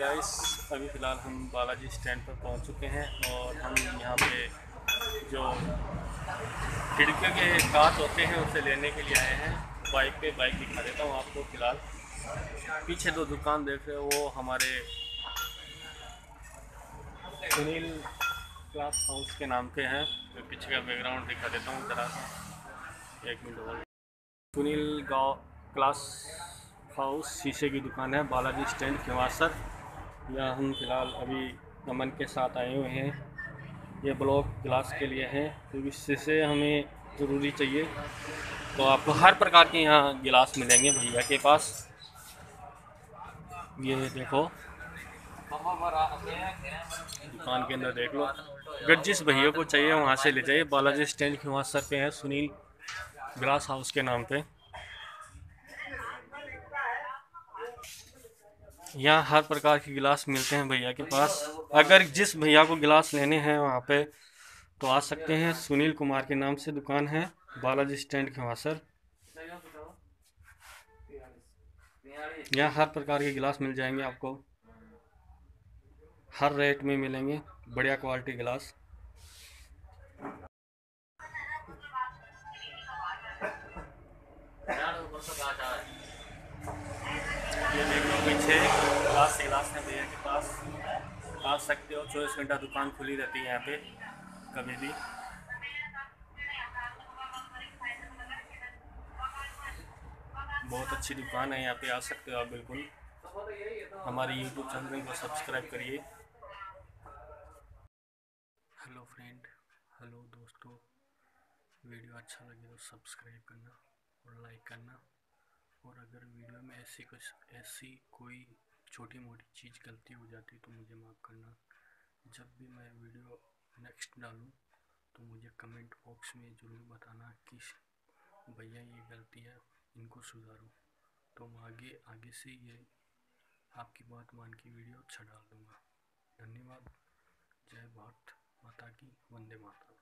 Guys अभी फ़िलहाल हम बालाजी स्टैंड पर पहुँच चुके हैं और हम यहाँ पे जो खिड़कियों के कांच होते हैं, उसे लेने के लिए आए हैं। बाइक पे बाइक दिखा देता हूँ आपको फ़िलहाल। पीछे दो दुकान देख रहे हो, वो हमारे सुनील क्लास हाउस के नाम पे हैं। तो पीछे का बैकग्राउंड दिखा देता हूँ ज़रा। एक मिनट और सुनील गाँव क्लास हाउस शीशे की दुकान है, बालाजी स्टैंड केवासर यहाँ हम फ़िलहाल अभी नमन के साथ आए हुए हैं। ये ब्लॉक गिलास के लिए है क्योंकि शीशे हमें ज़रूरी चाहिए। तो आपको हर प्रकार के यहाँ गिलास मिलेंगे भैया के पास। ये देखो, दुकान के अंदर देख लो। अगर जिस भैया को चाहिए वहाँ से ले जाइए। बालाजी स्टैंड के वहाँ सर पे है सुनील ग्लास हाउस के नाम पे। यहाँ हर प्रकार के गिलास मिलते हैं भैया के पास। अगर जिस भैया को गिलास लेने हैं वहाँ पे तो आ सकते हैं। सुनील कुमार के नाम से दुकान है, बालाजी स्टैंड के वहाँ, सर। यहाँ हर प्रकार के गिलास मिल जाएँगे आपको। हर रेट में मिलेंगे। बढ़िया क्वालिटी गिलास। पीछे गिलास गिलास है भैया के पास। आ सकते हो, चौबीस घंटा दुकान खुली रहती है यहाँ पे, कभी भी। बहुत अच्छी दुकान है यहाँ पे, आ सकते हो आप बिल्कुल। हमारे यूट्यूब चैनल को सब्सक्राइब करिए। हेलो फ्रेंड, हेलो दोस्तों। वीडियो अच्छा लगे तो सब्सक्राइब करना और लाइक करना। और अगर वीडियो में ऐसी कुछ, ऐसी कोई छोटी मोटी चीज़ गलती हो जाती तो मुझे माफ़ करना। जब भी मैं वीडियो नेक्स्ट डालूँ तो मुझे कमेंट बॉक्स में ज़रूर बताना कि भैया ये गलती है, इनको सुधारो। तो मैं आगे आगे से ये आपकी बात मान की वीडियो अच्छा डाल दूँगा। धन्यवाद। जय भारत माता की, वंदे माता